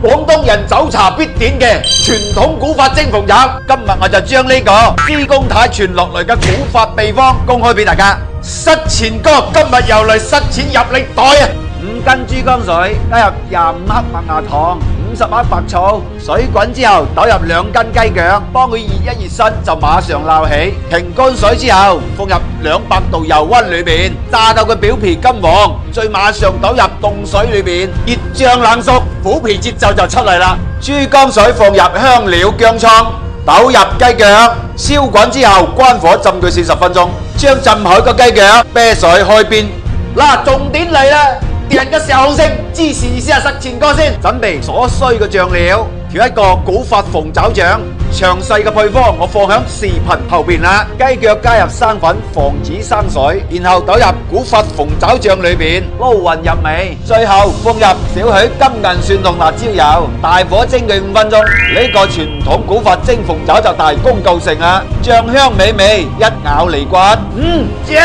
广东人早茶必点嘅传统古法蒸凤爪，今日我就将呢个施公太传落嚟嘅古法秘方公开俾大家。失钱哥，今日又嚟失钱入你袋啊！五斤珠江水加入廿五克麦芽糖。五十克白醋，水滚之后倒入两斤鸡脚，帮佢热一热身就马上捞起，停干水之后放入两百度油温里面，炸到佢表皮金黄，再马上倒入冻水里面，热胀冷缩，虎皮节奏就出嚟啦。猪肝水放入香料姜葱，倒入鸡脚，烧滚之后关火浸佢四十分钟，将浸好个鸡脚啤水开边，嗱重点嚟啦！人嘅上升，支持先下塞前歌先，准备所需嘅酱料，调一个古法凤爪酱。详细嘅配方我放响视频后面啦。鸡脚加入生粉防止生水，然后倒入古法凤爪酱里面，捞匀入味。最后放入少许金银蒜同辣椒油，大火蒸佢五分钟。呢个传统古法蒸凤爪就大功告成啦，酱香美味，一咬离骨。嗯，正。